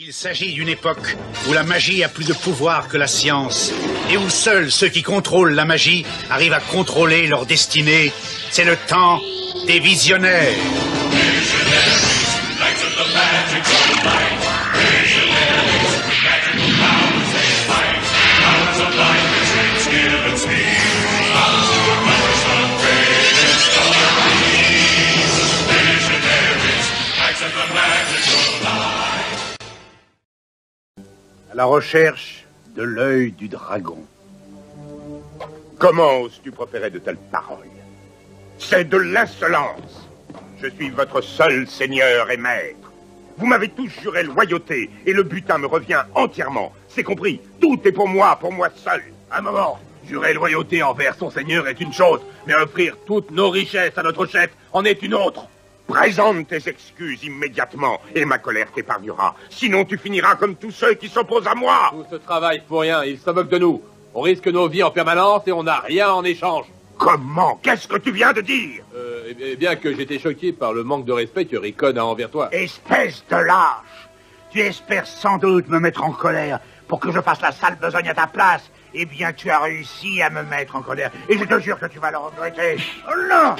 Il s'agit d'une époque où la magie a plus de pouvoir que la science et où seuls ceux qui contrôlent la magie arrivent à contrôler leur destinée. C'est le temps des visionnaires. La recherche de l'œil du dragon. Comment oses-tu proférer de telles paroles? C'est de l'insolence. Je suis votre seul seigneur et maître. Vous m'avez tous juré loyauté et le butin me revient entièrement. C'est compris. Tout est pour moi, pour moi seul. Un moment. Jurer loyauté envers son seigneur est une chose, mais offrir toutes nos richesses à notre chef en est une autre. Présente tes excuses immédiatement et ma colère t'épargnera. Sinon tu finiras comme tous ceux qui s'opposent à moi. Tout ce travail pour rien, il se de nous. On risque nos vies en permanence et on n'a rien en échange. Comment? Qu'est-ce que tu viens de dire? Euh, eh bien que j'étais choqué par le manque de respect que Ricon a envers toi. Espèce de lâche Tu espères sans doute me mettre en colère pour que je fasse la sale besogne à ta place. Eh bien, tu as réussi à me mettre en colère. Et je te jure que tu vas le regretter. Oh non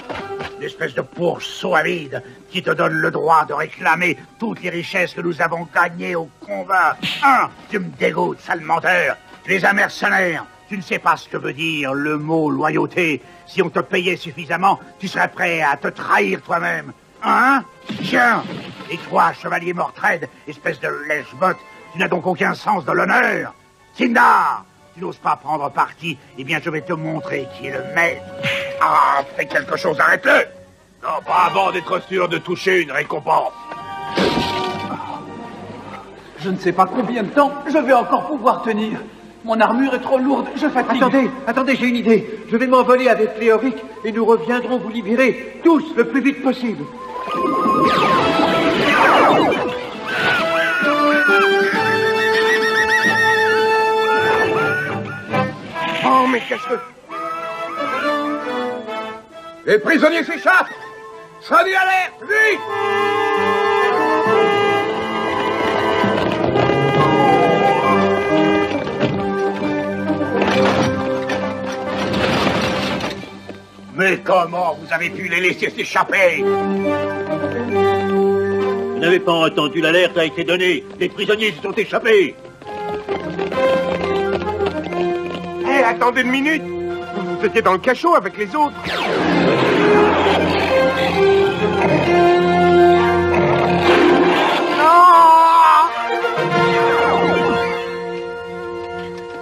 L'espèce de pourceau avide qui te donne le droit de réclamer toutes les richesses que nous avons gagnées au combat. Un, tu me dégoûtes, sale menteur. Tu es un mercenaire. Tu ne sais pas ce que veut dire le mot loyauté. Si on te payait suffisamment, tu serais prêt à te trahir toi-même. Hein Tiens Et toi, chevalier Mortred, espèce de lèche-botte, tu n'as donc aucun sens de l'honneur Sindar Tu n'oses pas prendre parti Eh bien, je vais te montrer qui est le maître. Ah, fais quelque chose, arrête-le Non, pas avant d'être sûr de toucher une récompense. Je ne sais pas combien de temps je vais encore pouvoir tenir. Mon armure est trop lourde, je fatigue. Attendez, attendez, j'ai une idée. Je vais m'envoler avec Léoric et nous reviendrons vous libérer, tous, le plus vite possible. Oh, mais qu'est-ce que... Les prisonniers s'échappent. Sonnez alerte, vite Mais comment vous avez pu les laisser s'échapper? Vous n'avez pas entendu l'alerte a été donnée. Les prisonniers se sont échappés. Hé, attendez une minute Vous étiez dans le cachot avec les autres Non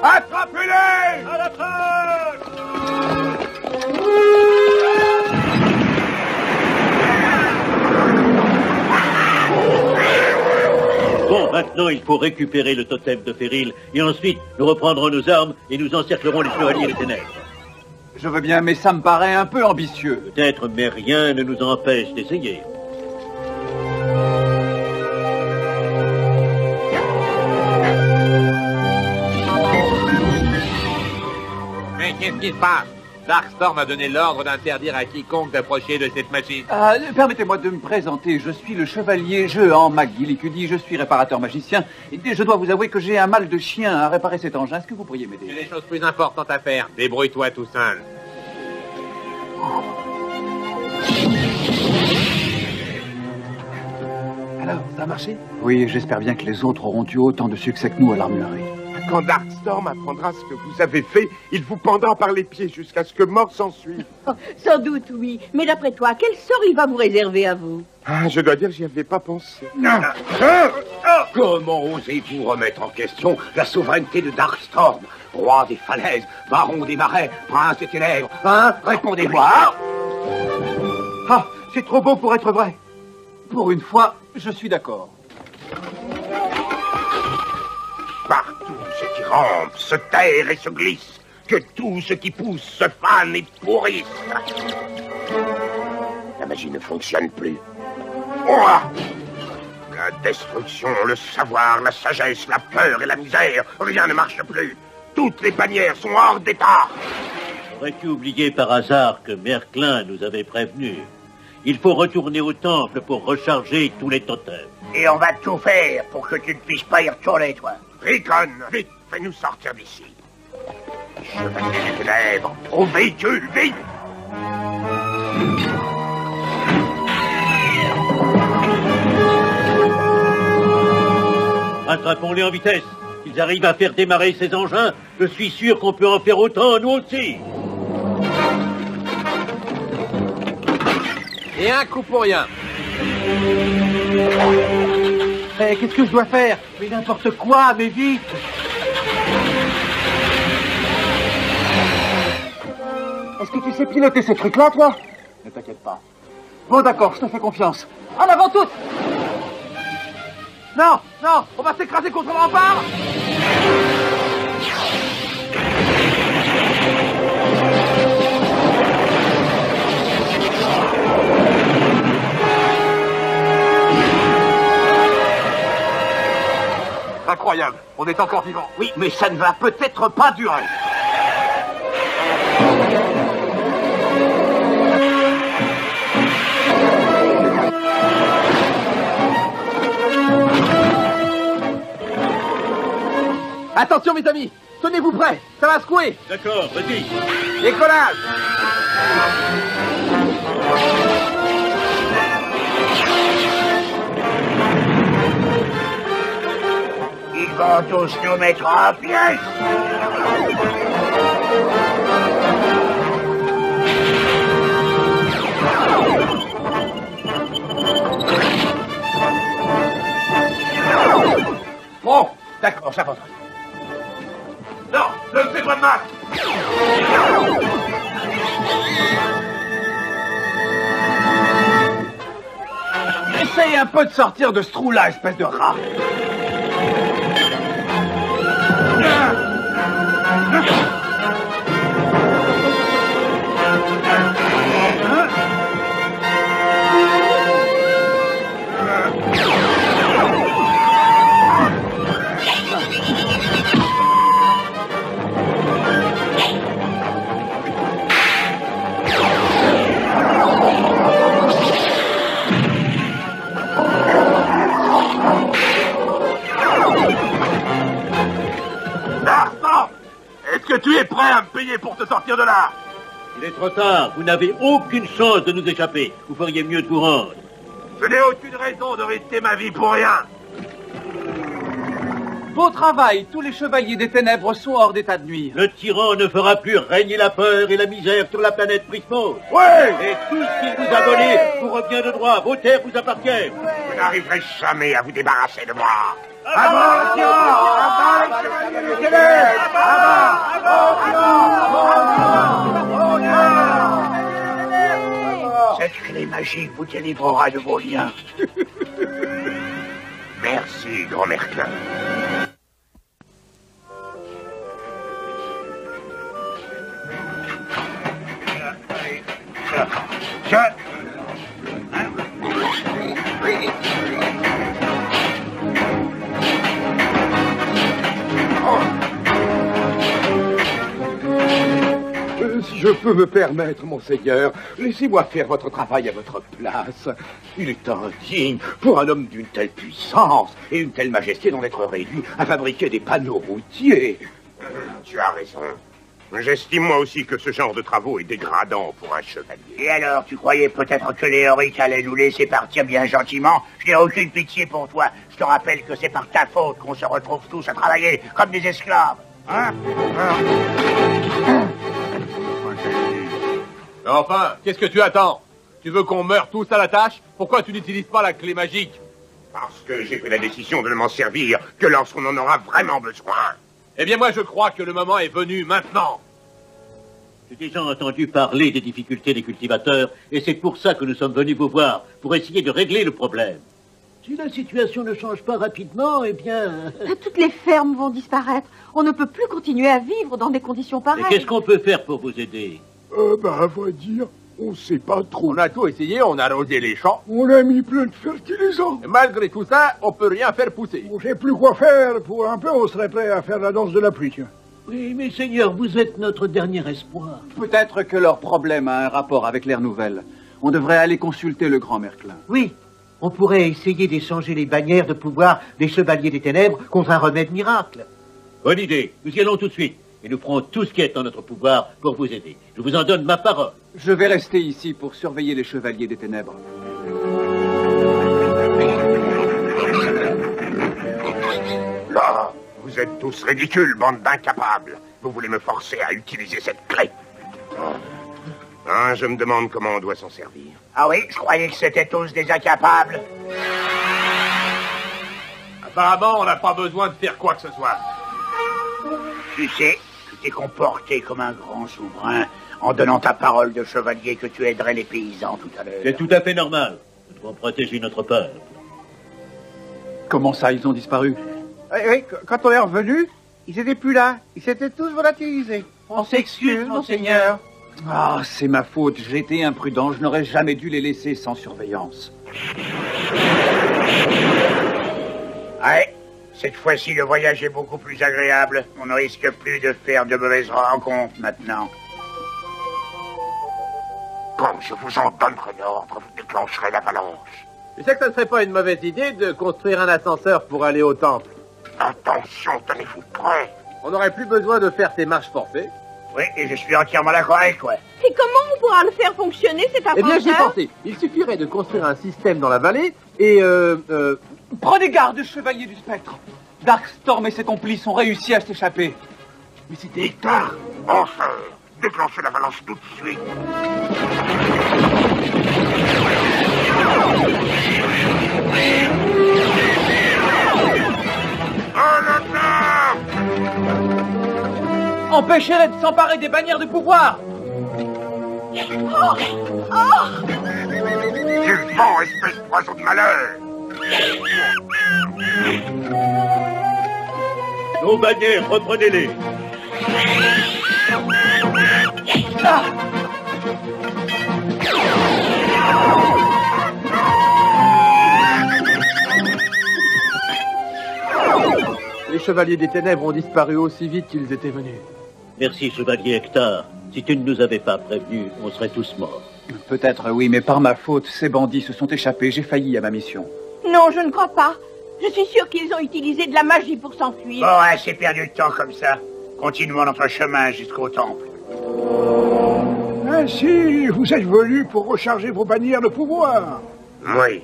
Attrapez-les À la Bon, maintenant, il faut récupérer le totem de Féril, et ensuite, nous reprendrons nos armes et nous encerclerons les chevaliers des ténèbres. Je veux bien, mais ça me paraît un peu ambitieux. Peut-être, mais rien ne nous empêche d'essayer. Mais qu'est-ce qui se passe? Darkstorm a donné l'ordre d'interdire à quiconque d'approcher de cette machine. Ah, Permettez-moi de me présenter. Je suis le chevalier Jehan McGillicuddy. Je suis réparateur magicien. Et je dois vous avouer que j'ai un mal de chien à réparer cet engin. Est-ce que vous pourriez m'aider? J'ai des choses plus importantes à faire. Débrouille-toi tout seul. Alors, ça a marché? Oui, j'espère bien que les autres auront eu autant de succès que nous à l'armurerie. Quand Darkstorm apprendra ce que vous avez fait, il vous pendra par les pieds jusqu'à ce que mort s'en suive. Oh, sans doute, oui. Mais d'après toi, quel sort il va vous réserver à vous? Ah, je dois dire, j'y avais pas pensé. Non Hein Comment osez-vous remettre en question la souveraineté de Darkstorm Roi des falaises, baron des marais, prince des ténèbres, hein? Répondez-moi Ah, c'est trop beau pour être vrai. Pour une fois, je suis d'accord. Rampe se terre et se glisse, que tout ce qui pousse se fane et pourrisse. La magie ne fonctionne plus. Ouah la destruction, le savoir, la sagesse, la peur et la misère, rien ne marche plus. Toutes les bannières sont hors d'état. Aurais-tu oublié par hasard que Merclin nous avait prévenus? Il faut retourner au temple pour recharger tous les totems. Et on va tout faire pour que tu ne puisses pas y retourner, toi. Ricon, vite, fais-nous sortir d'ici. Chevalier des ténèbres, au véhicule, vite Attrapons-les en vitesse. S'ils arrivent à faire démarrer ces engins, je suis sûr qu'on peut en faire autant, nous aussi. Et un coup pour rien. Eh, qu'est-ce que je dois faire? Mais n'importe quoi, mais vite Est-ce que tu sais piloter ces trucs-là, toi? Ne t'inquiète pas. Bon, d'accord, je te fais confiance. En avant toutes Non, non, on va s'écraser contre le rempart Incroyable, on est encore vivant. Oui, mais ça ne va peut-être pas durer. Attention, mes amis Tenez-vous prêts Ça va secouer D'accord, vas-y. Décollage Ils vont tous nous mettre en pièces. Bon, d'accord, ça va. Non, ne me fais pas de mal. Essaye un peu de sortir de ce trou-là, espèce de rat tu es prêt à me payer pour te sortir de là? Il est trop tard. Vous n'avez aucune chance de nous échapper. Vous feriez mieux de vous rendre. Je n'ai aucune raison de risquer ma vie pour rien. Beau travail, tous les chevaliers des ténèbres sont hors d'état de nuire. Le tyran ne fera plus régner la peur et la misère sur la planète Prismos. Ouais Et tout ce qu'il vous a volé vous revient de droit. Vos terres vous appartiennent. Vous n'arriverez jamais à vous débarrasser de moi. Cette clé magique vous délivrera de vos liens. Merci, grand Merclin. Peux me permettre, monseigneur, laissez-moi faire votre travail à votre place. Il est indigne pour un homme d'une telle puissance et une telle majesté d'en être réduit à fabriquer des panneaux routiers. Tu as raison. J'estime moi aussi que ce genre de travaux est dégradant pour un chevalier. Et alors, tu croyais peut-être que Léoric allait nous laisser partir bien gentiment? Je n'ai aucune pitié pour toi. Je te rappelle que c'est par ta faute qu'on se retrouve tous à travailler comme des esclaves. Hein? Mais enfin, qu'est-ce que tu attends? Tu veux qu'on meure tous à la tâche? Pourquoi tu n'utilises pas la clé magique? Parce que j'ai pris la décision de ne m'en servir que lorsqu'on en aura vraiment besoin. Eh bien moi je crois que le moment est venu maintenant. J'ai déjà entendu parler des difficultés des cultivateurs et c'est pour ça que nous sommes venus vous voir, pour essayer de régler le problème. Si la situation ne change pas rapidement, eh bien... Toutes les fermes vont disparaître. On ne peut plus continuer à vivre dans des conditions Et pareilles. qu'est-ce qu'on peut faire pour vous aider? Euh, bah, à vrai dire, on sait pas trop. On a tout essayé, on a arrosé les champs. On a mis plein de fertilisants. Et malgré tout ça, on peut rien faire pousser. On sait plus quoi faire. Pour un peu, on serait prêt à faire la danse de la pluie, tiens. Oui, mais Seigneur, vous êtes notre dernier espoir. Peut-être que leur problème a un rapport avec l'ère nouvelle. On devrait aller consulter le grand Merclin. Oui, on pourrait essayer d'échanger les bannières de pouvoir des chevaliers des ténèbres contre un remède miracle. Bonne idée. Nous y allons tout de suite. Et nous ferons tout ce qui est en notre pouvoir pour vous aider. Je vous en donne ma parole. Je vais rester ici pour surveiller les chevaliers des ténèbres. Là, vous êtes tous ridicules, bande d'incapables. Vous voulez me forcer à utiliser cette clé. Hein, je me demande comment on doit s'en servir. Ah oui, je croyais que c'était tous des incapables. Apparemment, on n'a pas besoin de faire quoi que ce soit. Tu sais, tu t'es comporté comme un grand souverain en donnant ta parole de chevalier que tu aiderais les paysans tout à l'heure. C'est tout à fait normal. Nous devons protéger notre peuple. Comment ça, ils ont disparu Oui, oui, quand on est revenu, ils étaient plus là. Ils s'étaient tous volatilisés. On s'excuse, monseigneur. Ah, c'est ma faute. J'ai été imprudent. Je n'aurais jamais dû les laisser sans surveillance. Ouais, cette fois-ci, le voyage est beaucoup plus agréable. On ne risque plus de faire de mauvaises rencontres maintenant. Quand je vous en donnerai l'ordre, vous déclencherez l'avalanche. Je sais que ce ne serait pas une mauvaise idée de construire un ascenseur pour aller au temple. Attention, tenez-vous prêts. On n'aurait plus besoin de faire ces marches forcées. Oui, et je suis entièrement d'accord avec toi. Et comment on pourra le faire fonctionner, cet Eh bien, j'y ai ascenseur pensé. Il suffirait de construire un système dans la vallée et euh, euh, Prenez garde, chevalier du spectre. Darkstorm et ses complices ont réussi à s'échapper. Mais c'était... Victor, enfin, déclenchez l'avalanche tout de suite. Empêchez-les de s'emparer des bannières de pouvoir Du vent, espèce d'oiseau de malheur Nos bannières, reprenez-les. les chevaliers des ténèbres ont disparu aussi vite qu'ils étaient venus. Merci, chevalier Hector. Si tu ne nous avais pas prévenus, on serait tous morts. Peut-être oui, mais par ma faute, ces bandits se sont échappés. J'ai failli à ma mission. Non, je ne crois pas. Je suis sûre qu'ils ont utilisé de la magie pour s'enfuir. Bon, assez perdu de temps comme ça. Continuons notre chemin jusqu'au temple. Ainsi, vous êtes venus pour recharger vos bannières de pouvoir. Oui.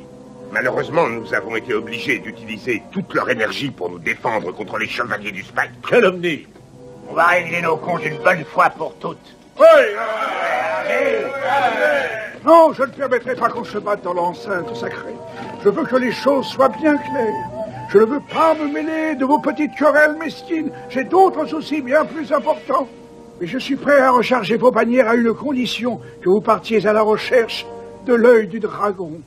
Malheureusement, nous avons été obligés d'utiliser toute leur énergie pour nous défendre contre les chevaliers du spectre. Calomnie On va régler nos comptes une bonne fois pour toutes. Non, je ne permettrai pas qu'on se batte dans l'enceinte sacrée. Je veux que les choses soient bien claires. Je ne veux pas me mêler de vos petites querelles mesquines. J'ai d'autres soucis bien plus importants. Mais je suis prêt à recharger vos bannières à une condition, que vous partiez à la recherche de l'œil du dragon.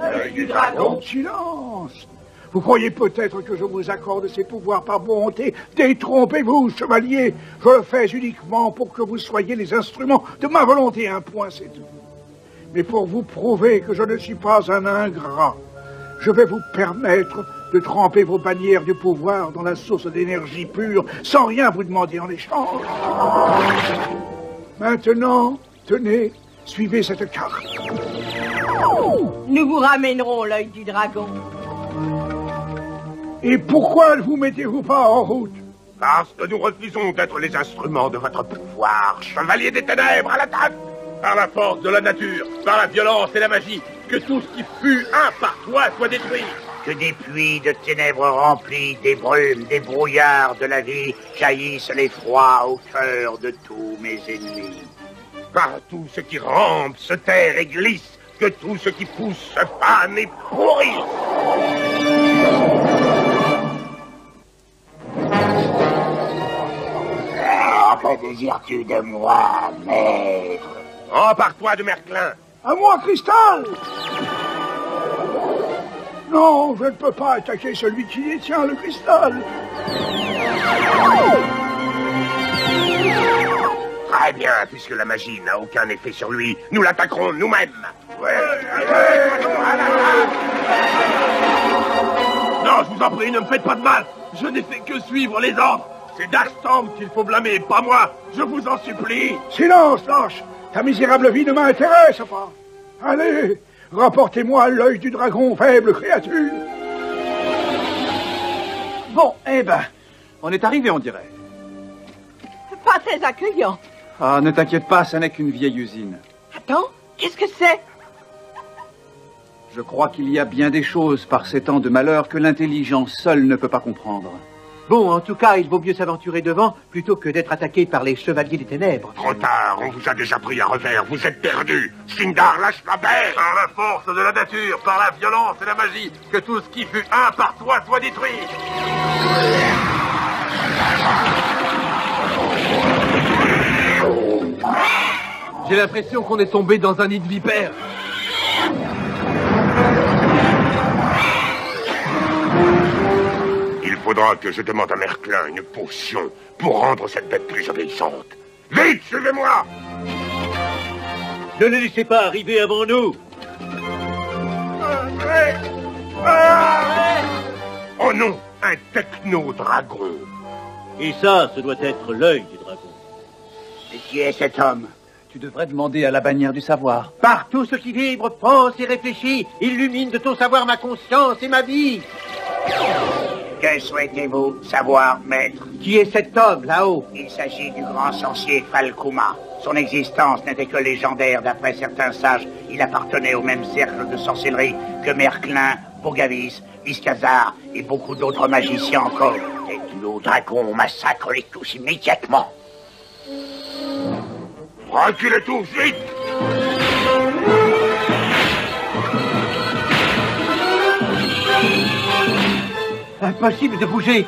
L'œil du dragon Silence Vous croyez peut-être que je vous accorde ces pouvoirs par bonté Détrompez-vous, chevalier Je le fais uniquement pour que vous soyez les instruments de ma volonté, un point c'est tout. Mais pour vous prouver que je ne suis pas un ingrat, je vais vous permettre de tremper vos bannières du pouvoir dans la source d'énergie pure sans rien vous demander en échange. Maintenant, tenez, suivez cette carte. Nous vous ramènerons l'œil du dragon. Et pourquoi ne vous mettez-vous pas en route? Parce que nous refusons d'être les instruments de votre pouvoir, chevalier des ténèbres, à l'attaque Par la force de la nature, par la violence et la magie, que tout ce qui fut un par toi soit détruit. Que des pluies de ténèbres remplies, des brumes, des brouillards de la vie jaillissent l'effroi au cœur de tous mes ennemis. Par tout ce qui rampe, se terre et glisse, que tout ce qui pousse se fane et pourrisse. Ah, que désires-tu de moi, maître? Empare-toi de Merclin À moi, Cristal Non, je ne peux pas attaquer celui qui détient le cristal. Très bien, puisque la magie n'a aucun effet sur lui, nous l'attaquerons nous-mêmes. Non, je vous en prie, ne me faites pas de mal. Je n'ai fait que suivre les ordres. C'est Darkstorm qu'il faut blâmer, pas moi. Je vous en supplie. Silence, lâche Ta misérable vie ne m'intéresse pas. Allez, rapportez-moi l'œil du dragon, faible créature. Bon, eh ben, on est arrivé, on dirait. Pas très accueillant. Ah, ne t'inquiète pas, ça n'est qu'une vieille usine. Attends, qu'est-ce que c'est? Je crois qu'il y a bien des choses par ces temps de malheur que l'intelligence seule ne peut pas comprendre. Bon, en tout cas, il vaut mieux s'aventurer devant plutôt que d'être attaqué par les chevaliers des ténèbres. Trop tard, on vous a déjà pris à revers, vous êtes perdu. Sindar, lâche la bête Par la force de la nature, par la violence et la magie, que tout ce qui fut un par toi soit détruit J'ai l'impression qu'on est tombé dans un nid de vipères. Il faudra que je demande à Merclin une potion pour rendre cette bête plus obéissante. Vite, suivez-moi Ne les laissez pas arriver avant nous. Oh non, un techno-dragon. Et ça, ce doit être l'œil du dragon. Et qui est cet homme? Tu devrais demander à la bannière du savoir. Par tout ce qui vibre, pense et réfléchit, illumine de ton savoir ma conscience et ma vie. Que souhaitez-vous savoir, maître Qui est cet homme là-haut Il s'agit du grand sorcier Falkuma. Son existence n'était que légendaire d'après certains sages. Il appartenait au même cercle de sorcellerie que Merclin, Bogavis, Iskazar et beaucoup d'autres magiciens encore. Et nos dragons massacrent-les tous immédiatement. Reculez tous, vite Impossible de bouger.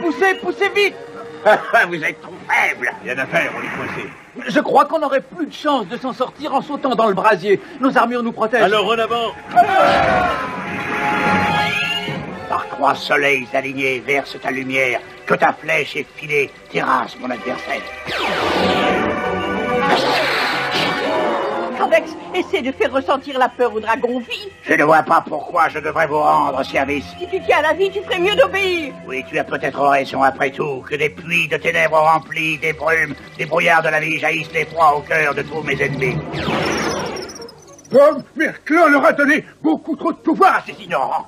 Poussez, poussez vite Vous êtes trop faible Rien à faire, on est coincé. Je crois qu'on n'aurait plus de chance de s'en sortir en sautant dans le brasier. Nos armures nous protègent. Alors en avant. Par trois soleils alignés, verse ta lumière, que ta flèche est filée, terrasse mon adversaire. Corvex, essaie de faire ressentir la peur au dragon vie. Je ne vois pas pourquoi je devrais vous rendre service. Si tu tiens à la vie, tu ferais mieux d'obéir. Oui, tu as peut-être raison après tout, que des pluies de ténèbres remplies, des brumes, des brouillards de la vie jaillissent l'effroi au cœur de tous mes ennemis. Comme Merclin leur a donné beaucoup trop de pouvoir à ces ignorants.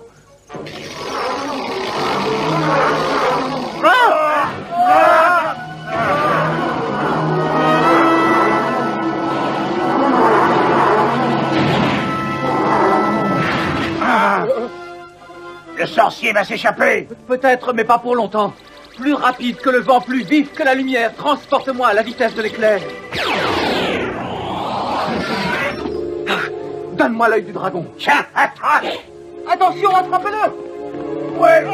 Le sorcier va s'échapper. Peut-être, mais pas pour longtemps. Plus rapide que le vent, plus vif que la lumière. Transporte-moi à la vitesse de l'éclair. Ah, Donne-moi l'œil du dragon. Tiens, attrape Attention, attrape-le Ouais,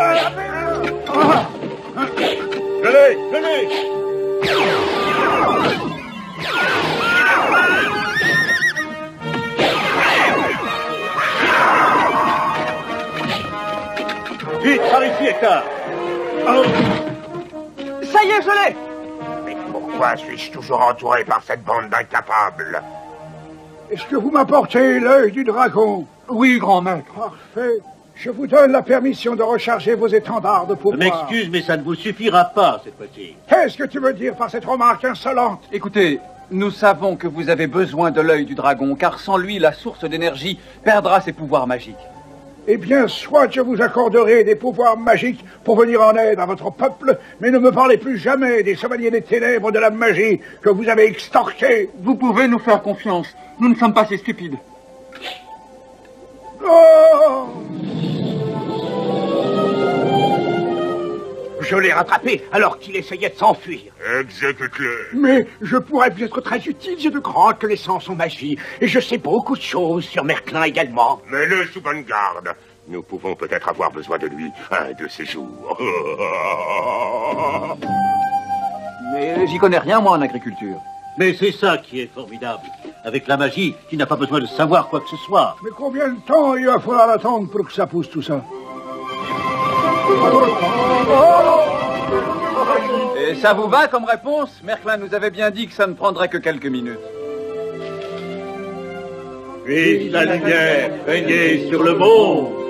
Je l'ai, je l'ai Vite, par ici, Hector. Ça y est, je l'ai Mais pourquoi suis-je toujours entouré par cette bande d'incapables? Est-ce que vous m'apportez l'œil du dragon? Oui, grand maître. Parfait. Je vous donne la permission de recharger vos étendards de Je pouvoir. m'excuse, mais ça ne vous suffira pas cette fois-ci. Qu'est-ce que tu veux dire par cette remarque insolente? Écoutez, nous savons que vous avez besoin de l'œil du dragon, car sans lui, la source d'énergie perdra ses pouvoirs magiques. Eh bien, soit je vous accorderai des pouvoirs magiques pour venir en aide à votre peuple, mais ne me parlez plus jamais des chevaliers des ténèbres de la magie que vous avez extorqués. Vous pouvez nous faire confiance. Nous ne sommes pas si stupides. Oh Je l'ai rattrapé alors qu'il essayait de s'enfuir. Exécute-le Mais je pourrais vous être très utile, j'ai de grandes connaissances en magie, et je sais beaucoup de choses sur Merclin également. Mets-le sous bonne garde. Nous pouvons peut-être avoir besoin de lui un de ces jours. Mais j'y connais rien, moi, en agriculture. Mais c'est ça qui est formidable. Avec la magie, tu n'as pas besoin de savoir quoi que ce soit. Mais combien de temps il va falloir attendre pour que ça pousse tout ça? Et ça vous va comme réponse Merclin nous avait bien dit que ça ne prendrait que quelques minutes. Vive la lumière, régnez sur le monde.